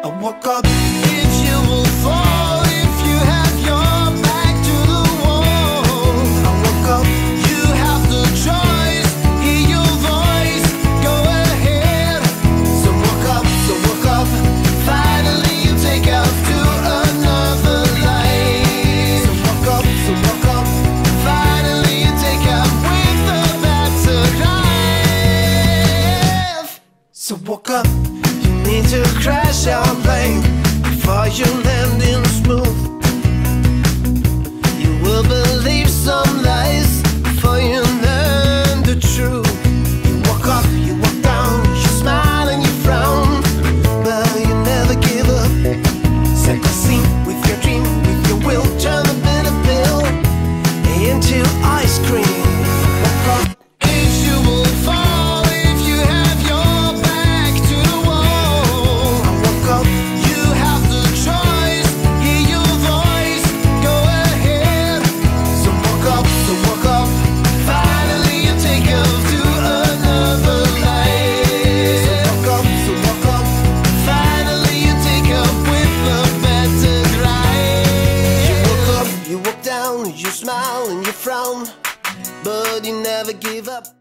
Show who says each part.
Speaker 1: I woke up. If you will fall, if you have your back to the wall. I woke up. You have the choice. Hear your voice. Go ahead. So woke up. So woke up. Finally you take off to another life. So woke up. So woke up. Finally you take off with a better life. So woke up. Need to crash your plane before you you frown, but you never give up.